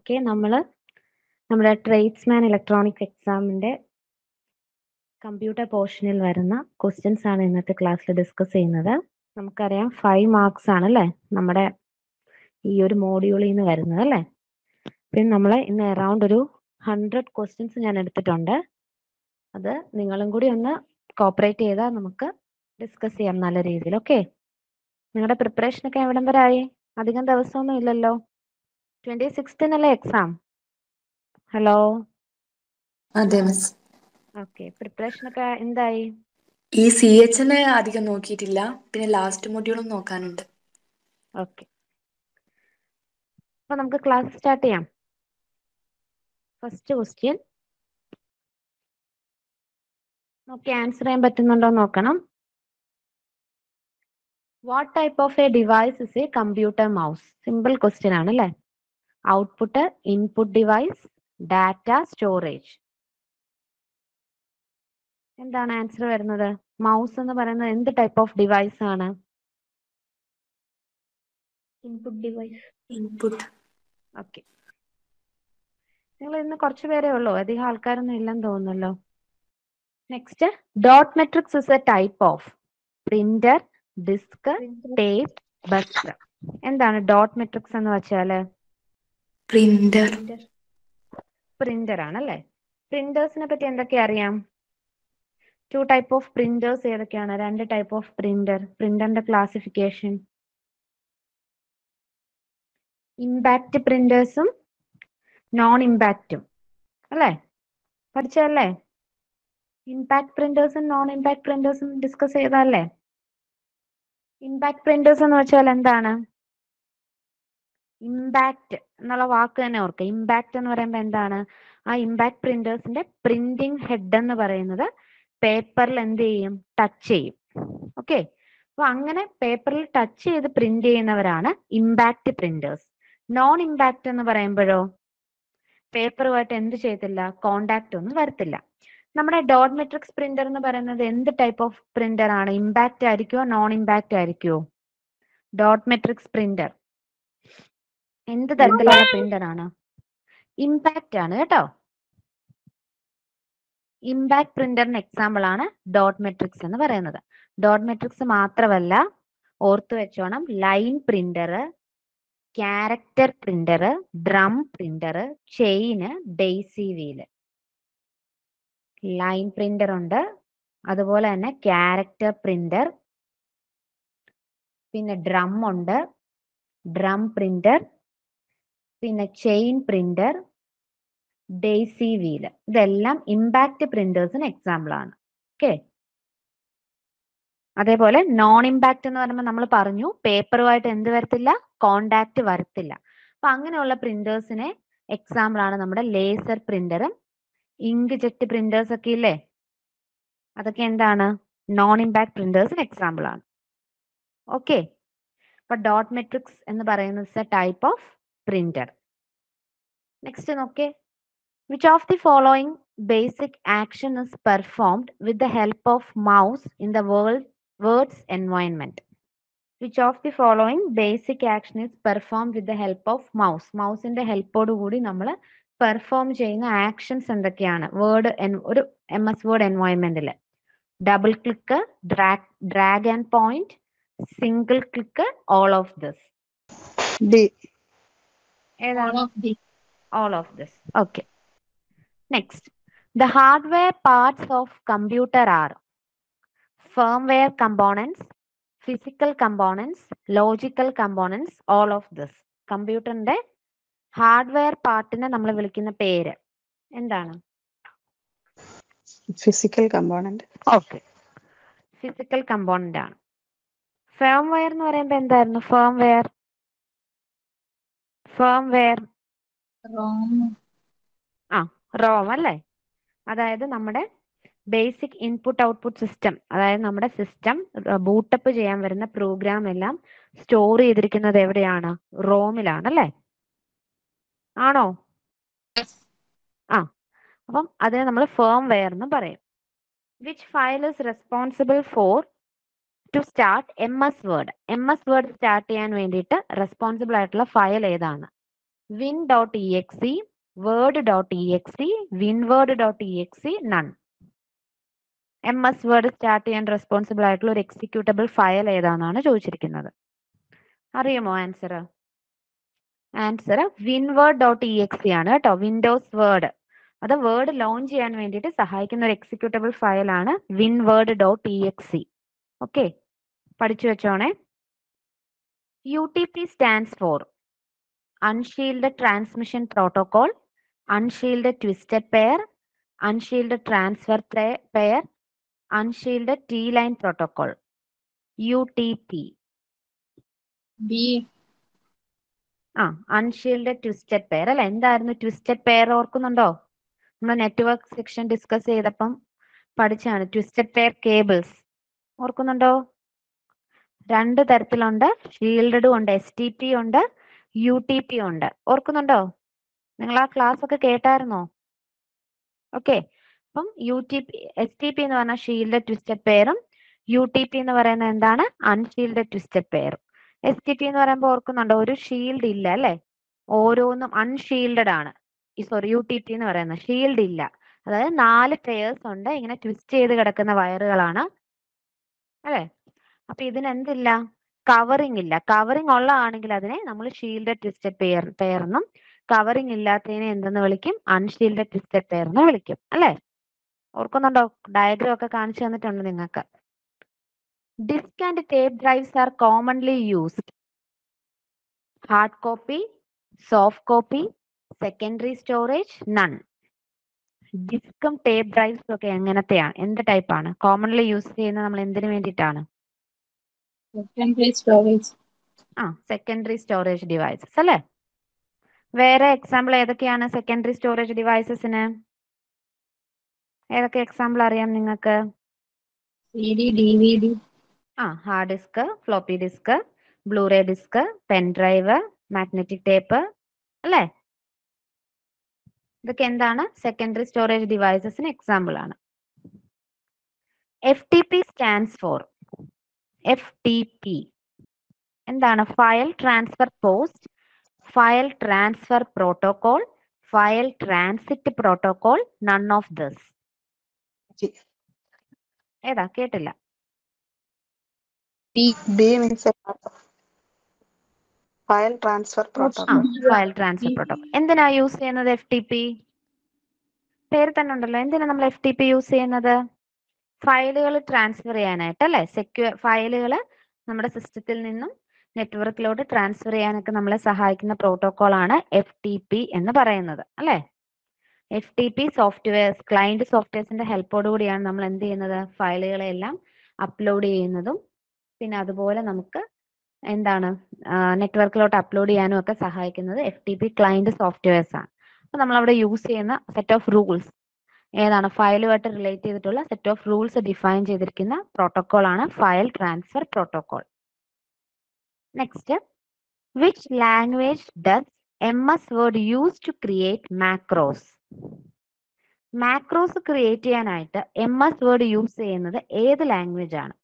Okay നമ്മൾ നമ്മുടെ tradesman electronics എക്സാമിന്റെ കമ്പ്യൂട്ടർ പോർഷനിൽ വരുന്ന ക്വസ്റ്റ്യൻസ് ആണ് ഇന്നത്തെ ക്ലാസ്സിൽ ഡിസ്കസ് ചെയ്യുന്നത്. നമുക്കറിയാം ഫൈവ് മാർക്സ് ആണ് അല്ലേ നമ്മുടെ ഈ ഒരു മോഡ്യൂളിൽ നിന്ന് വരുന്നത് അല്ലേ? പിന്നെ നമ്മൾ ഇന്ന് അറൗണ്ട് ഒരു ഹൺഡ്രഡ് ക്വസ്റ്റ്യൻസ് ഞാൻ എടുത്തിട്ടുണ്ട്. അത് നിങ്ങളും കൂടി ഒന്ന് കോപ്പറേറ്റ് ചെയ്താൽ നമുക്ക് ഡിസ്കസ് ചെയ്യാം നല്ല രീതിയിൽ ഓക്കെ? നിങ്ങളുടെ പ്രിപ്പറേഷൻ ഒക്കെ എവിടം വരെ ആയി? അധികം ദിവസമൊന്നും ഇല്ലല്ലോ? ട്വന്റി സിക്സ്തിനല്ലേ എക്സാം ഹലോ അതെ മിസ് ഓക്കെ പ്രിപ്പറേഷൻ ഒക്കെ എന്തായി? ഈ സി എച്ചിന് അധികം നോക്കിയിട്ടില്ല. പിന്നെ ലാസ്റ്റ് മൊഡ്യൂളും നോക്കാനുണ്ട്. ഓക്കെ അപ്പൊ നമുക്ക് ക്ലാസ് സ്റ്റാർട്ട് ചെയ്യാം. ഫസ്റ്റ് ക്വസ്റ്റ്യൻ നോക്കി ആൻസർ ചെയ്യാൻ പറ്റുന്നുണ്ടോ നോക്കണം. What type of a device is a computer mouse simple question ആണ് അല്ലേ? Output input device data storage എന്താണ് ആൻസർ വരുന്നത്? മൗസ് എന്ന് പറയുന്നത് എന്ത് ടൈപ്പ് ഓഫ് ഡിവൈസ് ആണ്? ഇൻപുട്ട് ഡിവൈസ് ഇൻപുട്ട് ഓക്കെ നിങ്ങൾ ഇന്ന് കുറച്ച് പേരേ ഉള്ളൂ. അധികം ആൾക്കാരൊന്നും ഇല്ലെന്ന് തോന്നുന്നല്ലോ. Next dot matrix is a type of printer disk tape bus എന്താണ് ഡോട്ട് മെട്രിക്സ് എന്ന് വെച്ചാൽ? പ്രിന്റർ പ്രിന്റർ ആണ് പ്രിന്റേഴ്സിനെ പറ്റി എന്തൊക്കെ അറിയാം? ടു ടൈപ്പ് ഓഫ് പ്രിന്റേഴ്സ് ഏതൊക്കെയാണ്? രണ്ട് ടൈപ്പ് ഓഫ് പ്രിന്റർ പ്രിന്ററിന്റെ ക്ലാസിഫിക്കേഷൻ ഇമ്പാക്ട് പ്രിന്റേഴ്സും നോൺ ഇമ്പാക്റ്റും അല്ലേ? പഠിച്ചല്ലേ ഇമ്പാക്ട് പ്രിന്റേഴ്സും നോൺ ഇമ്പാക്ട് പ്രിന്റേഴ്സും ഡിസ്കസ് ചെയ്തല്ലേ ഇമ്പാക്ട് പ്രിന്റേഴ്സ് എന്ന് വെച്ചാൽ എന്താണ്? ഇമ്പാക്ട് എന്നുള്ള വാക്ക് തന്നെ ഓർക്കുക. ഇമ്പാക്ട് എന്ന് പറയുമ്പോൾ എന്താണ്? ആ ഇമ്പാക്ട് പ്രിന്റേഴ്സിന്റെ പ്രിന്റിംഗ് ഹെഡ് എന്ന് പറയുന്നത് പേപ്പറിൽ എന്ത് ചെയ്യും? ടച്ച് ചെയ്യും. ഓക്കെ അപ്പൊ അങ്ങനെ പേപ്പറിൽ ടച്ച് ചെയ്ത് പ്രിന്റ് ചെയ്യുന്നവരാണ് ഇമ്പാക്ട് പ്രിന്റേഴ്സ് നോൺ ഇമ്പാക്ട് എന്ന് പറയുമ്പോഴോ? പേപ്പറുമായിട്ട് എന്ത് ചെയ്യത്തില്ല? കോണ്ടാക്ട് ഒന്നും വരത്തില്ല. നമ്മുടെ ഡോട്ട് മെട്രിക്സ് പ്രിന്റർ എന്ന് പറയുന്നത് എന്ത് ടൈപ്പ് ഓഫ് പ്രിന്റർ ആണ്? ഇമ്പാക്ട് ആയിരിക്കുമോ നോൺ ഇമ്പാക്ട് ആയിരിക്കുമോ ഡോട്ട് മെട്രിക്സ് പ്രിന്റർ എന്ത് തരത്തിലുള്ള പ്രിന്റർ ആണ് ആണ് കേട്ടോ. ഇമ്പാക്ട് പ്രിന്ററിന് എക്സാമ്പിൾ ആണ് ഡോട്ട് മെട്രിക്സ് എന്ന് പറയുന്നത്. ഡോട്ട് മെട്രിക്സ് മാത്രമല്ല ഓർത്തു വെച്ചോണം line printer character printer drum printer chain daisy wheel line printer ഉണ്ട്. അതുപോലെ തന്നെ ക്യാരക്ടർ പ്രിന്റർ പിന്നെ ഡ്രം ഉണ്ട്. ഡ്രം പ്രിന്റർ പിന്നെ ചെയിൻ പ്രിന്റർ ഡെയ്സി വീൽ ഇതെല്ലാം ഇമ്പാക്ട് പ്രിന്റേഴ്സിന് എക്സാമ്പിൾ ആണ്. ഓക്കെ അതേപോലെ നോൺ ഇമ്പാക്ട് എന്ന് പറയുമ്പോൾ നമ്മൾ പറഞ്ഞു പേപ്പറുമായിട്ട് എന്ത് വരത്തില്ല? കോണ്ടാക്ട് വരത്തില്ല. അപ്പൊ അങ്ങനെയുള്ള പ്രിന്റേഴ്സിനെ എക്സാമ്പിൾ ആണ് നമ്മുടെ ലേസർ പ്രിന്ററും ഇങ്ക് ജെറ്റ് പ്രിന്റേഴ്സ് ഒക്കെ ഇല്ലേ? അതൊക്കെ എന്താണ്? നോൺ ഇമ്പാക്ട് പ്രിന്റേഴ്സിന് എക്സാമ്പിൾ ആണ്. ഓക്കെ അപ്പൊ ഡോട്ട് മെട്രിക്സ് എന്ന് പറയുന്നത് ടൈപ്പ് ഓഫ് പ്രിന്റർ നെക്സ്റ്റ് നോക്കേ which of the following basic action is performed with the help of mouse in the world words environment which of the following basic action is perform with the help of mouse മൗസിന്റെ ഹെൽപ്പോട് കൂടി നമ്മൾ perform ചെയ്യുന്ന actions എന്തൊക്കെയാണ്? Word ഒരു M S word എൻവയോൺമെന്റിൽ double click drag drag and point single click all of the ഏതാണ് all of this okay next the hardware parts of computer are firmware components physical components logical components all of this കമ്പ്യൂട്ടറിന്റെ hardware പാർട്ടിനെ നമ്മൾ വിളിക്കുന്ന പേര് എന്താണ് physical component okay physical component ആണ് firmware എന്ന് പറയുമ്പോൾ എന്തായിരുന്നു ഫേം വെയർ റോം ആ റോം അല്ലേ? അതായത് നമ്മുടെ ബേസിക് ഇൻപുട്ട് ഔട്ട്പുട്ട് സിസ്റ്റം അതായത് നമ്മുടെ സിസ്റ്റം ബൂട്ടപ്പ് ചെയ്യാൻ വരുന്ന പ്രോഗ്രാം എല്ലാം സ്റ്റോർ ചെയ്തിരിക്കുന്നത് എവിടെയാണ്? റോമിലാണ് അല്ലേ? ആണോ? ആ അപ്പം അതിനെ നമ്മൾ ഫേം വെയർ എന്ന് പറയും. Which file is responsible for to start M S word M S word start ചെയ്യാൻ വേണ്ടിയിട്ട് റെസ്പോൺസിബിൾ ആയിട്ടുള്ള ഫയൽ ഏതാണ്? Win dot E X word dot E win winword dot E X none M S word start ചെയ്യാൻ responsible ആയിട്ടുള്ള ഒരു executable file ഏതാണെന്നാണ് ചോദിച്ചിരിക്കുന്നത്. അറിയുമോ answer answer win word dot E X ആണ് കേട്ടോ. വിൻഡോസ് വേർഡ് അത് വേർഡ് ലോഞ്ച് ചെയ്യാൻ വേണ്ടിയിട്ട് സഹായിക്കുന്ന ഒരു executable ഫയലാണ് winword dot E X okay. പഠിച്ചു വെച്ചോണേ. U T P stands for unshielded transmission protocol unshielded twisted pair unshielded transfer pair unshielded T line protocol U T P B ആ unshielded twisted pair അല്ലെ എന്തായിരുന്നു twisted pair ഓർക്കുന്നുണ്ടോ? നമ്മൾ network section discuss ചെയ്തപ്പം പഠിച്ചാണ് twisted pair cables ഓർക്കുന്നുണ്ടോ? രണ്ട് തരത്തിലുണ്ട്. ഷീൽഡഡും ഉണ്ട് എസ് ടി പി ഉണ്ട് യു ടി പി ഉണ്ട്. ഓർക്കുന്നുണ്ടോ? നിങ്ങൾ ആ ക്ലാസ് ഒക്കെ കേട്ടായിരുന്നോ? ഓക്കെ അപ്പം U T P S T P എന്ന് പറഞ്ഞാൽ ഷീൽഡ് ട്വിസ്റ്റഡ് പെയറും യു ടി പി എന്ന് പറയുന്നത് എന്താണ്? അൺഷീൽഡ് ട്വിസ്റ്റഡ് പെയറും എസ് ടി പി എന്ന് പറയുമ്പോൾ ഓർക്കുന്നുണ്ടോ? ഒരു ഷീൽഡ് ഇല്ല അല്ലെ? ഓരോന്നും അൺഷീൽഡഡ് ആണ്. ഈ സോറി യു ടി പി എന്ന് പറയുന്നത് ഷീൽഡ് ഇല്ല. അതായത് നാല് പെയേഴ്സ് ഉണ്ട്. ഇങ്ങനെ ട്വിസ്റ്റ് ചെയ്ത് കിടക്കുന്ന വയറുകളാണ്. അല്ലെ? അപ്പൊ ഇതിനെന്തില്ല? കവറിംഗ് ഇല്ല. കവറിംഗ് ഉള്ളതാണെങ്കിൽ അതിനെ നമ്മൾ ഷീൽഡഡ് ട്വിസ്റ്റഡ് പെയർ പെയർ എന്നും കവറിംഗ് ഇല്ലാത്തതിനെ എന്തെന്ന് വിളിക്കും? അൺഷീൽഡ് ട്വിസ്റ്റഡ് പെയർ എന്ന് വിളിക്കും. അല്ലെ? ഓർക്കുന്നുണ്ടോ? ഡയഗ്രാം ഒക്കെ കാണിച്ചു തന്നിട്ടുണ്ട് നിങ്ങൾക്ക്. Disk and tape drives are commonly used hard copy soft copy secondary storage none ഡിസ്കും tape ഡ്രൈവ്സും ഒക്കെ എങ്ങനത്തെയാണ് എന്ത് ടൈപ്പ് ആണ്? കോമൺലി യൂസ് ചെയ്യുന്നത് നമ്മൾ എന്തിനു വേണ്ടിയിട്ടാണ്? സെക്കൻഡറി സ്റ്റോറേജ് ആ സെക്കൻഡറി സ്റ്റോറേജ് ഡിവൈസസ് അല്ലേ? വേറെ എക്സാമ്പിൾ ഏതൊക്കെയാണ് സെക്കൻഡറി സ്റ്റോറേജ് ഡിവൈസസിന് ഏതൊക്കെ എക്സാമ്പിൾ അറിയാം നിങ്ങൾക്ക്? ആ hard disk floppy disk Blu-ray disk pen drive magnetic tape അല്ലേ? ഇതൊക്കെ എന്താണ്? സെക്കൻഡറി സ്റ്റോറേജ് ഡിവൈസസിന് എക്സാമ്പിൾ ആണ്. F T P stands for F T P എന്താണ്? File transfer post file transfer protocol file transit protocol none of this ഏതാ? കേട്ടില്ല. File transfer protocol file transfer protocol എന്തിനാ use ചെയ്യുന്നത് എഫ് ടി പി പേര് തന്നെ ഉണ്ടല്ലോ. എന്തിനാ നമ്മൾ എഫ് ടി പി യൂസ് ചെയ്യുന്നത്? ഫയലുകൾ ട്രാൻസ്ഫർ ചെയ്യാനായിട്ട് അല്ലെ? സെക്യൂർ ഫയലുകൾ നമ്മുടെ സിസ്റ്റത്തിൽ നിന്നും നെറ്റ്വർക്കിലോട്ട് ട്രാൻസ്ഫർ ചെയ്യാനൊക്കെ നമ്മളെ സഹായിക്കുന്ന പ്രോട്ടോകോൾ ആണ് എഫ് ടി പി എന്ന് പറയുന്നത്. അല്ലെ? F T P software client സോഫ്റ്റ്വെയർസിന്റെ ഹെൽപ്പോട് കൂടിയാണ് നമ്മൾ എന്ത് ചെയ്യുന്നത്? ഫയലുകളെല്ലാം അപ്ലോഡ് ചെയ്യുന്നതും പിന്നെ അതുപോലെ നമുക്ക് എന്താണ്? നെറ്റ്വർക്കിലോട്ട് അപ്ലോഡ് ചെയ്യാനും ഒക്കെ സഹായിക്കുന്നത് F T P client softwares ആണ്. അപ്പൊ നമ്മൾ അവിടെ യൂസ് ചെയ്യുന്ന സെറ്റ് ഓഫ് റൂൾസ് ഏതാണ്? ഫയലുമായിട്ട് റിലേറ്റ് ചെയ്തിട്ടുള്ള സെറ്റ് ഓഫ് റൂൾസ് ഡിഫൈൻ ചെയ്തിരിക്കുന്ന പ്രോട്ടോകോൾ ആണ് file transfer protocol next which language does M S word use to create macros macros create ചെയ്യാനായിട്ട് എം എസ് വേർഡ് യൂസ് ചെയ്യുന്നത് ഏത് ലാംഗ്വേജ് ആണ്?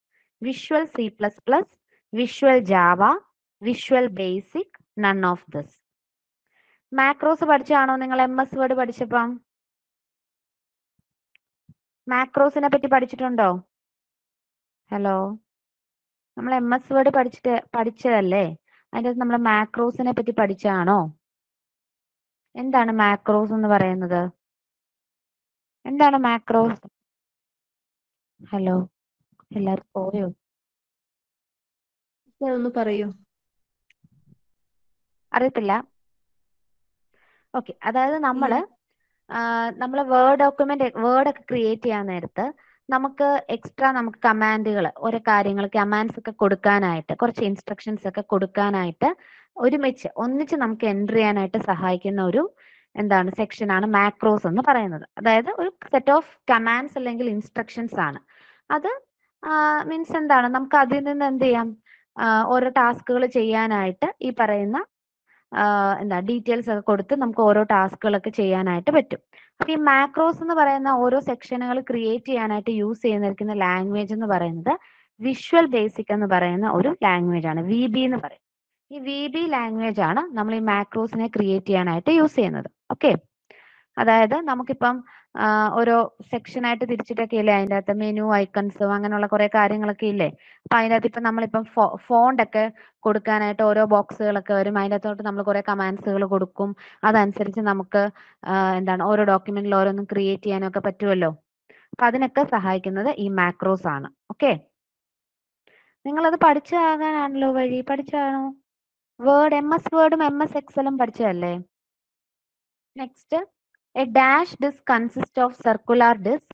Visual C plus plus visual Java visual basic none of this macros പഠിച്ചാണോ നിങ്ങൾ M S word പഠിച്ചപ്പം? മാക്രോസിനെ പറ്റി പഠിച്ചിട്ടുണ്ടോ? Hello നമ്മൾ എം എസ് വേർഡ് പഠിച്ചിട്ട് പഠിച്ചതല്ലേ? അതിന്റെ നമ്മൾ മാക്രോസിനെ പറ്റി പഠിച്ചാണോ? എന്താണ് മാക്രോസ് എന്ന് പറയുന്നത്? എന്താണ് മാക്രോസ് ഹലോ എല്ലാവരും പോയോ? ഒന്ന് പറയൂ. അറിയത്തില്ല. ഓക്കെ അതായത് നമ്മൾ നമ്മൾ വേർഡ് ഡോക്യുമെന്റ് വേർഡ് ഒക്കെ ക്രിയേറ്റ് ചെയ്യാൻ നേരത്ത് നമുക്ക് എക്സ്ട്രാ നമുക്ക് കമാൻഡുകൾ ഓരോ കാര്യങ്ങൾ കമാൻഡ്സ് ഒക്കെ കൊടുക്കാനായിട്ട് കുറച്ച് ഇൻസ്ട്രക്ഷൻസ് ഒക്കെ കൊടുക്കാനായിട്ട് ഒരുമിച്ച് ഒന്നിച്ച് നമുക്ക് എന്റർ ചെയ്യാനായിട്ട് സഹായിക്കുന്ന ഒരു എന്താണ് സെക്ഷൻ ആണ് മാക്രോസ് എന്ന് പറയുന്നത്. അതായത് ഒരു സെറ്റ് ഓഫ് കമാൻഡ്സ് അല്ലെങ്കിൽ ഇൻസ്ട്രക്ഷൻസ് ആണ്. അത് മീൻസ് എന്താണ് നമുക്ക് അതിൽ നിന്ന് എന്ത് ചെയ്യാം? ഓരോ ടാസ്കുകൾ ചെയ്യാനായിട്ട് ഈ പറയുന്ന എന്താ ഡീറ്റെയിൽസ് ഒക്കെ കൊടുത്ത് നമുക്ക് ഓരോ ടാസ്കുകളൊക്കെ ചെയ്യാനായിട്ട് പറ്റും. അപ്പൊ ഈ മാക്രോസ് എന്ന് പറയുന്ന ഓരോ സെക്ഷനുകൾ ക്രിയേറ്റ് ചെയ്യാനായിട്ട് യൂസ് ചെയ്യുന്നിരിക്കുന്ന ലാംഗ്വേജ് എന്ന് പറയുന്നത് വിഷ്വൽ ബേസിക് എന്ന് പറയുന്ന ഒരു ലാംഗ്വേജ് ആണ് വി ബി എന്ന് പറയും. ഈ വി ബി ലാംഗ്വേജ് ആണ് നമ്മൾ ഈ മാക്രോസിനെ ക്രിയേറ്റ് ചെയ്യാനായിട്ട് യൂസ് ചെയ്യുന്നത്. ഓക്കെ? അതായത് നമുക്കിപ്പം ഓരോ സെക്ഷൻ ആയിട്ട് തിരിച്ചിട്ടൊക്കെ ഇല്ലേ അതിന്റെ അകത്ത് മെനു ഐക്കൺസും അങ്ങനെയുള്ള കുറെ കാര്യങ്ങളൊക്കെ ഇല്ലേ? അപ്പൊ അതിന്റെ അകത്ത് ഇപ്പം നമ്മളിപ്പം ഫോണ്ട് ഒക്കെ കൊടുക്കാനായിട്ട് ഓരോ ബോക്സുകളൊക്കെ വരും. അതിന്റെ അകത്തോട്ട് നമ്മൾ കുറെ കമാൻഡ്സുകൾ കൊടുക്കും. അതനുസരിച്ച് നമുക്ക് എന്താണ് ഓരോ ഡോക്യുമെന്റിൽ ഓരോന്നും ക്രിയേറ്റ് ചെയ്യാനൊക്കെ പറ്റുമല്ലോ അപ്പൊ അതിനൊക്കെ സഹായിക്കുന്നത് ഈ മാക്രോസ് ആണ്. ഓക്കെ നിങ്ങളത് പഠിച്ചാകാനാണല്ലോ വഴി. പഠിച്ചാണോ വേർഡ് എം എസ് വേർഡും എം എസ് എക്സലും പഠിച്ചതല്ലേ? Next a dash disk consist of circular disk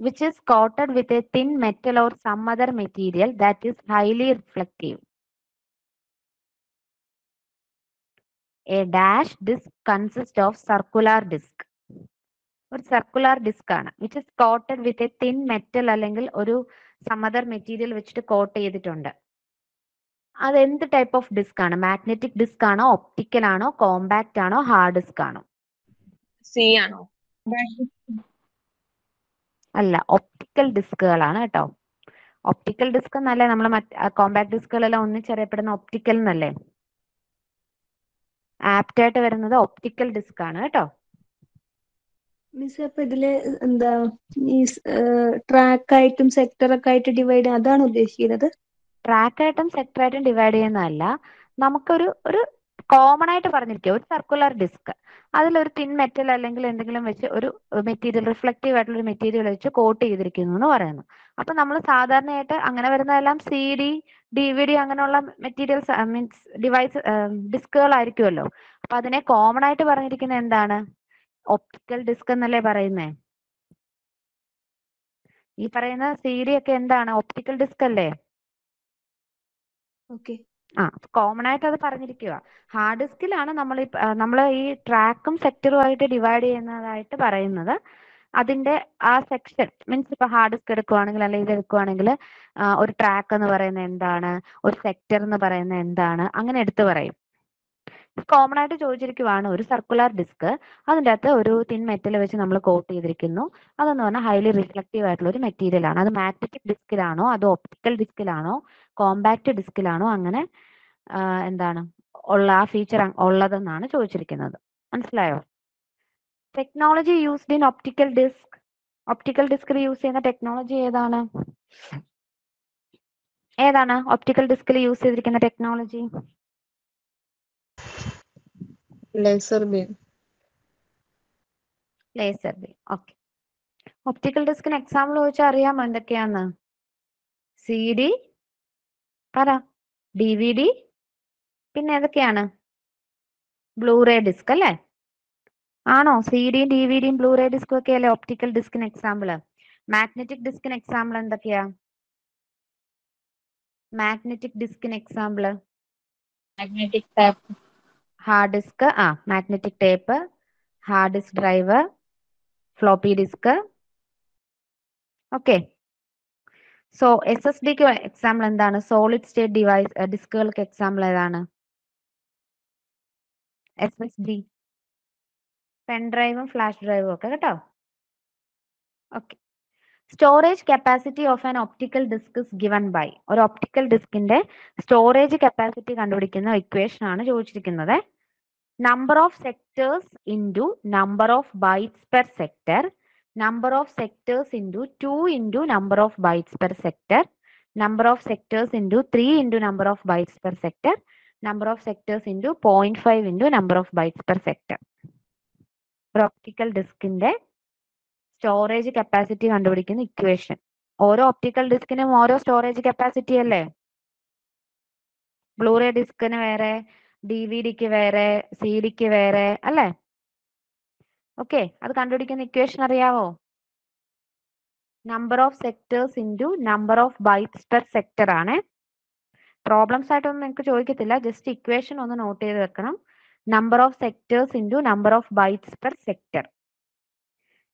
which is coated with a thin metal or some other material that is highly reflective. A dash disk consists of circular disk. ഒരു circular disk ആണ് which is coated with a thin metal അല്ലെങ്കിൽ ഒരു സമതർ material വെച്ചിട്ട് coat ചെയ്തിട്ടുണ്ട് അത് എന്ത് type of disk ആണ് മാഗ്നറ്റിക് ഡിസ്ക് ആണോ ഒപ്റ്റിക്കൽ ആണോ കോമ്പാക്ട് ആണോ ഹാർഡ് ഡിസ്ക് ആണോ സി ആണോ അല്ല ഒപ്റ്റിക്കൽ ഡിസ്കുകളാണ് കേട്ടോ. ഒപ്റ്റിക്കൽ ഡിസ്ക് എന്നല്ലേ നമ്മൾ കോമ്പാക്ട് ഡിസ്കുകളെല്ലാം ഒന്നിച്ചറിയപ്പെടുന്ന ഒപ്റ്റിക്കൽ എന്നല്ലേ? ആപ്റ്റ് ആയിട്ട് വരുന്നത് ഒപ്റ്റിക്കൽ ഡിസ്ക് ആണ് കേട്ടോ. മിസ് അപ്പൊ ഇതിൽ എന്താ ഈ ട്രാക്ക് ആയിട്ടും സെക്ടർ ഒക്കെ ആയിട്ട് ഡിവൈഡ് അതാണ് ഉദ്ദേശിക്കുന്നത്? ട്രാക്ക് ആയിട്ടും സെക്ടർ ആയിട്ടും ഡിവൈഡ് ചെയ്യുന്നതല്ല. നമുക്കൊരു ഒരു കോമൺ ആയിട്ട് പറഞ്ഞിരിക്കുക ഒരു സർക്കുലർ ഡിസ്ക് അതിലൊരു തിൻ മെറ്റൽ അല്ലെങ്കിൽ എന്തെങ്കിലും വെച്ച് ഒരു മെറ്റീരിയൽ റിഫ്ലക്റ്റീവ് ആയിട്ടുള്ള ഒരു മെറ്റീരിയൽ വെച്ച് കോട്ട് ചെയ്തിരിക്കുന്നു എന്ന് പറയുന്നു. അപ്പൊ നമ്മൾ സാധാരണയായിട്ട് അങ്ങനെ വരുന്നതെല്ലാം C D D V D അങ്ങനെയുള്ള മെറ്റീരിയൽസ് മീൻസ് ഡിവൈസ് ഡിസ്കുകളായിരിക്കുമല്ലോ അപ്പൊ അതിനെ കോമൺ ആയിട്ട് പറഞ്ഞിരിക്കുന്ന എന്താണ്? ഒപ്റ്റിക്കൽ ഡിസ്ക് എന്നല്ലേ പറയുന്നേ? ഈ പറയുന്ന സി ഡി ഒക്കെ എന്താണ്? ഒപ്റ്റിക്കൽ ഡിസ്ക് അല്ലേ? ഓക്കെ ആ കോമൺ ആയിട്ട് അത് പറഞ്ഞിരിക്കുക ഹാർഡ് ഡിസ്കിലാണ് നമ്മൾ നമ്മൾ ഈ ട്രാക്കും സെക്ടറും ആയിട്ട് ഡിവൈഡ് ചെയ്യുന്നതായിട്ട് പറയുന്നത്. അതിന്റെ ആ സെക്ഷൻ മീൻസ് ഇപ്പൊ ഹാർഡ് ഡിസ്ക് എടുക്കുവാണെങ്കിൽ അല്ലെങ്കിൽ ഇത് എടുക്കുവാണെങ്കിൽ ഒരു ട്രാക്ക് എന്ന് പറയുന്നത് എന്താണ്? ഒരു സെക്ടർ എന്ന് പറയുന്നത് എന്താണ്? അങ്ങനെ എടുത്തു പറയും. കോമൺ ആയിട്ട് ചോദിച്ചിരിക്കുവാണ് ഒരു സർക്കുലർ ഡിസ്ക് അതിന്റെ അകത്ത് ഒരു തിൻ മെറ്റൽ വെച്ച് നമ്മൾ കോട്ട് ചെയ്തിരിക്കുന്നു. അതെന്ന് പറഞ്ഞാൽ ഹൈലി റിഫ്ലക്റ്റീവ് ആയിട്ടുള്ള ഒരു മെറ്റീരിയൽ ആണ്. അത് മാഗ്നറ്റിക് ഡിസ്കിലാണോ അതോ ഒപ്റ്റിക്കൽ ഡിസ്കിലാണോ കോമ്പാക്ട് ഡിസ്കിലാണോ അങ്ങനെ എന്താണ് ഉള്ള ആ ഫീച്ചർ ഉള്ളതെന്നാണ് ചോദിച്ചിരിക്കുന്നത്. മനസ്സിലായോ? Technology used in optical disc optical ഡിസ്കിൽ യൂസ് ചെയ്യുന്ന ടെക്നോളജി ഏതാണ്? ഏതാണ് ഒപ്റ്റിക്കൽ ഡിസ്കിൽ യൂസ് ചെയ്തിരിക്കുന്ന technology laser beam laser beam okay optical ഡിസ്കിന് example ചോദിച്ചാൽ അറിയാമോ എന്തൊക്കെയാന്ന്? സി ഡി പറ. ഡി വി ഡി പിന്നെ ഏതൊക്കെയാണ്? ബ്ലൂറേ ഡിസ്ക് അല്ലേ? ആണോ? സി ഡിയും ഡി വി ഡിയും ബ്ലൂറേ ഡിസ്കും ഒക്കെ അല്ലേ? ഓപ്റ്റിക്കൽ ഡിസ്കിന് എക്സാമ്പിൾ മാഗ്നറ്റിക് ഡിസ്കിന് എക്സാമ്പിൾ എന്തൊക്കെയാ? Magnetic ഡിസ്കിന് example magnetic tape hard disk ആ magnetic tape hard disk drive floppy disk okay so S S ഡിക്ക് എക്സാമ്പിൾ എന്താണ്? സോളിഡ് സ്റ്റേറ്റ് ഡിവൈസ് ഡിസ്കുകൾക്ക് എക്സാമ്പിൾ ഏതാണ്? എസ് എസ് ഡി പെൻ ഡ്രൈവും ഫ്ലാഷ് ഡ്രൈവും ഒക്കെ കേട്ടോ? Okay storage capacity of an optical disc is given by ഒരു optical ഡിസ്കിന്റെ സ്റ്റോറേജ് കപ്പാസിറ്റി കണ്ടുപിടിക്കുന്ന ഇക്വേഷൻ ആണ് ചോദിച്ചിരിക്കുന്നത്. Number of sectors into number of bytes per sector number of sectors into 2 into number of bytes per sector, number of sectors into 3 into number of bytes per sector, number of sectors into 0.5 into number of bytes per sector. ഒരു optical ഡിസ്കിന്റെ storage capacity കണ്ടുപിടിക്കുന്ന equation ഓരോ optical ഡിസ്കിനും ഓരോ storage capacity അല്ലേ blue ray ഡിസ്കിന് വേറെ D V ഡിക്ക് വേറെ സി ഡിക്ക് വേറെ അല്ലേ ഓക്കെ അത് കണ്ടുപിടിക്കുന്ന ഇക്വേഷൻ അറിയാവോ? Number of sectors into number of bytes per sector ആണ്. പ്രോബ്ലംസ് ആയിട്ടൊന്നും നിങ്ങൾക്ക് ചോദിക്കത്തില്ല ജസ്റ്റ് ഇക്വേഷൻ ഒന്ന് നോട്ട് ചെയ്ത് വെക്കണം. Number of sectors into number of bytes per sector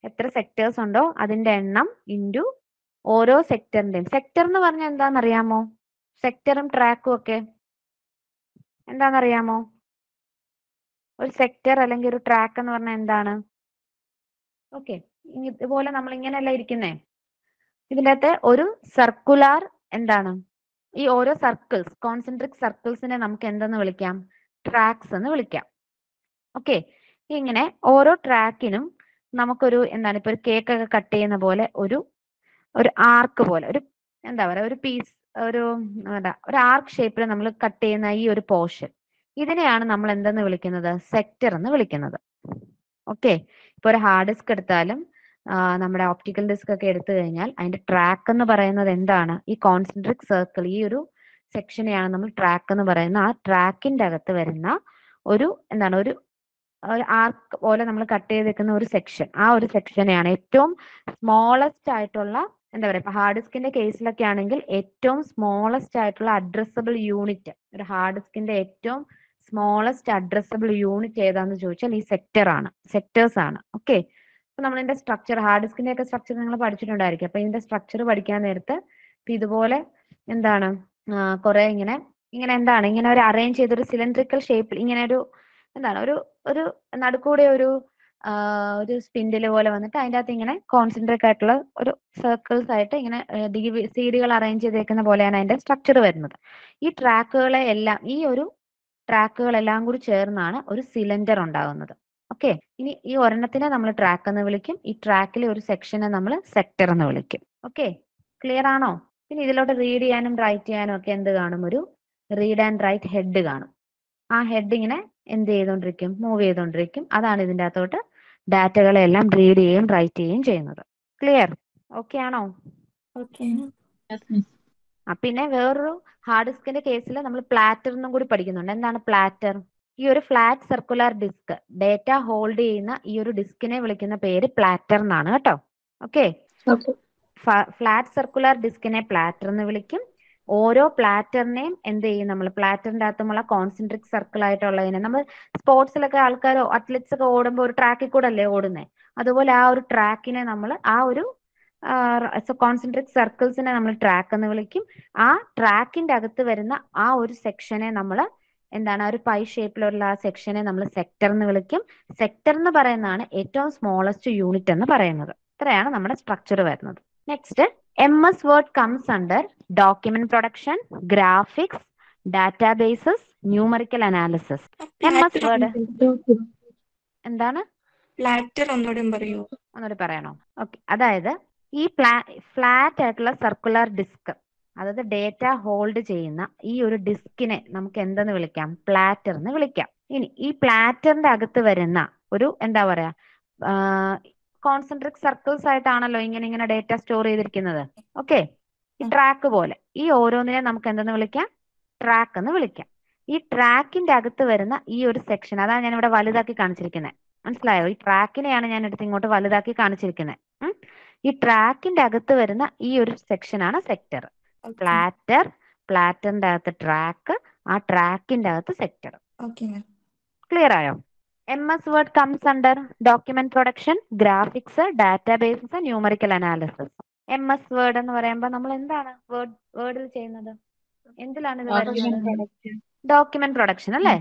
എത്ര സെക്ടേഴ്സ് ഉണ്ടോ അതിന്റെ എണ്ണം ഇന്റു ഓരോ സെക്ടറിന്റെയും സെക്ടർ എന്ന് പറഞ്ഞാൽ എന്താണെന്നറിയാമോ സെക്ടറും ട്രാക്കും ഒക്കെ. എന്താണെന്നറിയാമോ ഒരു സെക്ടർ അല്ലെങ്കിൽ ഒരു ട്രാക്ക് എന്ന് പറഞ്ഞാൽ എന്താണ്? ഓക്കെ ഇതുപോലെ നമ്മൾ ഇങ്ങനെയല്ല ഇരിക്കുന്നേ. ഇതിന്റെ അകത്ത് ഒരു സർക്കുലാർ എന്താണ്? ഈ ഓരോ സർക്കിൾസ് കോൺസെൻട്രിക് സർക്കിൾസിനെ നമുക്ക് എന്തെന്ന് വിളിക്കാം? ട്രാക്സ് എന്ന് വിളിക്കാം. ഓക്കെ ഇങ്ങനെ ഓരോ ട്രാക്കിനും നമുക്കൊരു എന്താണ്? ഇപ്പൊ ഒരു കേക്ക് ഒക്കെ കട്ട് ചെയ്യുന്ന പോലെ ഒരു ഒരു ആർക്ക് പോലെ ഒരു എന്താ പറയാ ഒരു പീസ് ഒരു എന്താ ഒരു ആർക്ക് ഷേപ്പിൽ നമ്മൾ കട്ട് ചെയ്യുന്ന ഈ ഒരു പോർഷൻ ഇതിനെയാണ് നമ്മൾ എന്തെന്ന് വിളിക്കുന്നത്? സെക്ടർ എന്ന് വിളിക്കുന്നത്. ഓക്കെ ഇപ്പൊ ഒരു ഹാർഡ് ഡിസ്ക് എടുത്താലും നമ്മുടെ ഓപ്റ്റിക്കൽ ഡിസ്ക് ഒക്കെ എടുത്തു കഴിഞ്ഞാൽ അതിന്റെ ട്രാക്ക് എന്ന് പറയുന്നത് എന്താണ്? ഈ കോൺസെൻട്രിക് സർക്കിൾ ഈ ഒരു സെക്ഷനെയാണ് നമ്മൾ ട്രാക്ക് എന്ന് പറയുന്നത്. ആ ട്രാക്കിന്റെ അകത്ത് വരുന്ന ഒരു എന്താണ്? ഒരു ഒരു ആർക്ക് പോലെ നമ്മൾ കട്ട് ചെയ്തേക്കുന്ന ഒരു സെക്ഷൻ ആ ഒരു സെക്ഷനെയാണ് ഏറ്റവും സ്മോളസ്റ്റ് ആയിട്ടുള്ള എന്താ പറയാ ഇപ്പൊ ഹാർഡ് ഡിസ്കിന്റെ കേസിലൊക്കെ ആണെങ്കിൽ ഏറ്റവും സ്മോളസ്റ്റ് ആയിട്ടുള്ള അഡ്രസ്സബിൾ യൂണിറ്റ് ഒരു ഹാർഡ് ഡിസ്കിന്റെ ഏറ്റവും സ്മോളസ്റ്റ് അഡ്രസ്സബിൾ യൂണിറ്റ് ഏതാന്ന് ചോദിച്ചാൽ ഈ സെക്ടർ ആണ്. സെക്ടേഴ്സ് ആണ്. ഓക്കെ അപ്പൊ നമ്മൾ ഇതിന്റെ സ്ട്രക്ചർ ഹാർഡ് ഡിസ്കിന്റെ ഒക്കെ സ്ട്രക്ചർ നിങ്ങൾ പഠിച്ചിട്ടുണ്ടായിരിക്കും. അപ്പൊ ഇതിന്റെ സ്ട്രക്ചർ പഠിക്കാൻ നേരത്ത് ഇതുപോലെ എന്താണ്? കുറെ ഇങ്ങനെ ഇങ്ങനെ എന്താണ്? ഇങ്ങനെ ഒരു അറേഞ്ച് ചെയ്തൊരു സിലിണ്ടറിക്കൽ ഷേപ്പിൽ ഇങ്ങനെ ഒരു എന്താണ്? ഒരു ഒരു നടുക്കൂടെ ഒരു ഒരു സ്പിൻഡിൽ പോലെ വന്നിട്ട് അതിന്റെ അകത്ത് ഇങ്ങനെ കോൺസെൻട്രേറ്റ് ആയിട്ടുള്ള ഒരു സർക്കിൾസ് ആയിട്ട് ഇങ്ങനെ സീഡുകൾ അറേഞ്ച് ചെയ്തേക്കുന്ന പോലെയാണ് അതിന്റെ സ്ട്രക്ചർ വരുന്നത്. ഈ ട്രാക്കുകളെ എല്ലാം ഈ ഒരു ട്രാക്കുകളെല്ലാം കൂടി ചേർന്നാണ് ഒരു സിലിണ്ടർ ഉണ്ടാകുന്നത്. ഓക്കെ? ഇനി ഈ ഒരെണ്ണത്തിനെ നമ്മൾ ട്രാക്ക് എന്ന് വിളിക്കും. ഈ ട്രാക്കിലെ ഒരു സെക്ഷനെ നമ്മൾ സെക്ടർ എന്ന് വിളിക്കും. ഓക്കെ? ക്ലിയർ ആണോ? പിന്നെ ഇതിലോട്ട് റീഡ് ചെയ്യാനും റൈറ്റ് ചെയ്യാനും ഒക്കെ എന്ത് കാണും? ഒരു റീഡ് ആൻഡ് റൈറ്റ് ഹെഡ് കാണും. ആ ഹെഡ് ഇങ്ങനെ എന്ത് ചെയ്തുകൊണ്ടിരിക്കും? മൂവ് ചെയ്തുകൊണ്ടിരിക്കും. അതാണ് ഇതിന്റെ അകത്തോട്ട് ഡാറ്റകളെല്ലാം റീഡ് ചെയ്യുകയും റൈറ്റ് ചെയ്യുകയും ചെയ്യുന്നത്. ക്ലിയർ ഓക്കെ ആണോ? ഓക്കെ പിന്നെ വേറൊരു ഹാർഡ് ഡിസ്കിന്റെ കേസിൽ നമ്മൾ പ്ലാറ്റർ എന്നും കൂടി പഠിക്കുന്നുണ്ട്. എന്താണ് പ്ലാറ്റർ ഈ ഒരു flat circular disk data hold ചെയ്യുന്ന ഈ ഒരു ഡിസ്കിനെ വിളിക്കുന്ന പേര് പ്ലാറ്റർ എന്നാണ് കേട്ടോ. ഓക്കെ ഫ്ലാറ്റ് സർക്കുലർ ഡിസ്കിനെ പ്ലാറ്റർ എന്ന് വിളിക്കും. ഓരോ പ്ലാറ്ററിനെയും എന്ത് ചെയ്യും നമ്മൾ? പ്ലാറ്ററിന്റെ അകത്തുമുള്ള കോൺസെൻട്രിക് സർക്കിൾ ആയിട്ടുള്ളതിനെ നമ്മൾ സ്പോർട്സിലൊക്കെ ആൾക്കാരോ അത്ലറ്റ്സ് ഒക്കെ ഓടുമ്പോൾ ഒരു ട്രാക്കിൽ കൂടെ അല്ലേ ഓടുന്നത് അതുപോലെ ആ ഒരു ട്രാക്കിനെ നമ്മൾ ആ ഒരു കോൺസെൻട്രിക് സർക്കിൾസിനെ നമ്മൾ ട്രാക്ക് എന്ന് വിളിക്കും. ആ ട്രാക്കിന്റെ അകത്ത് വരുന്ന ആ ഒരു സെക്ഷനെ നമ്മൾ എന്താണ് ഒരു പൈ ഷേപ്പിലുള്ള ആ സെക്ഷനെ നമ്മൾ സെക്ടർ എന്ന് വിളിക്കും. സെക്ടർ എന്ന് പറയുന്നതാണ് ഏറ്റവും സ്മോളസ്റ്റ് യൂണിറ്റ് എന്ന് പറയുന്നത്. ഇത്രയാണ് നമ്മുടെ സ്ട്രക്ചർ വരുന്നത്. Next M S Word comes under document production graphics databases numerical analysis M S Word എന്താണ്? ഒന്നുകൂടി പറയണോ? ഓക്കെ അതായത് ഈ പ്ലാ ഫ്ലാറ്റ് ആയിട്ടുള്ള സർക്കുലർ ഡിസ്ക് അതായത് ഡേറ്റ ഹോൾഡ് ചെയ്യുന്ന ഈ ഒരു ഡിസ്കിനെ നമുക്ക് എന്തെന്ന് വിളിക്കാം? പ്ലാറ്റർ എന്ന് വിളിക്കാം. ഇനി ഈ പ്ലാറ്ററിന്റെ അകത്ത് വരുന്ന ഒരു എന്താ പറയാ കോൺസെൻട്രിക് സർക്കിൾസ് ആയിട്ടാണല്ലോ ഇങ്ങനെ ഇങ്ങനെ ഡേറ്റ സ്റ്റോർ ചെയ്തിരിക്കുന്നത്. ഓക്കെ ഈ ട്രാക്ക് പോലെ. ഈ ഓരോന്നിനെ നമുക്ക് എന്തെന്ന് വിളിക്കാം? ട്രാക്ക് എന്ന് വിളിക്കാം. ഈ ട്രാക്കിന്റെ അകത്ത് വരുന്ന ഈ ഒരു സെക്ഷൻ അതാണ് ഞാൻ ഇവിടെ വലുതാക്കി കാണിച്ചിരിക്കുന്നത് മനസ്സിലായോ? ഈ ട്രാക്കിനെയാണ് ഞാൻ എടുത്ത് ഇങ്ങോട്ട് വലുതാക്കി കാണിച്ചിരിക്കുന്നത് ഈ ട്രാക്കിന്റെ അകത്ത് വരുന്ന ഈ ഒരു സെക്ഷനാണ് സെക്ടർ. പ്ലാറ്റർ പ്ലാറ്ററിന്റെ അകത്ത് ട്രാക്ക് ആ ട്രാക്കിന്റെ അകത്ത് സെക്ടർ. ഓക്കെ ക്ലിയർ ആയോ? M S Word comes under document production graphics databases numerical analysis M S Word എന്ന് പറയുമ്പോൾ നമ്മൾ എന്താണ് വേർഡ് വേർഡിൽ ചെയ്യുന്നത്? എന്തിലാണ് ഇത്. ഡോക്യുമെന്റ് പ്രൊഡക്ഷൻ അല്ലേ?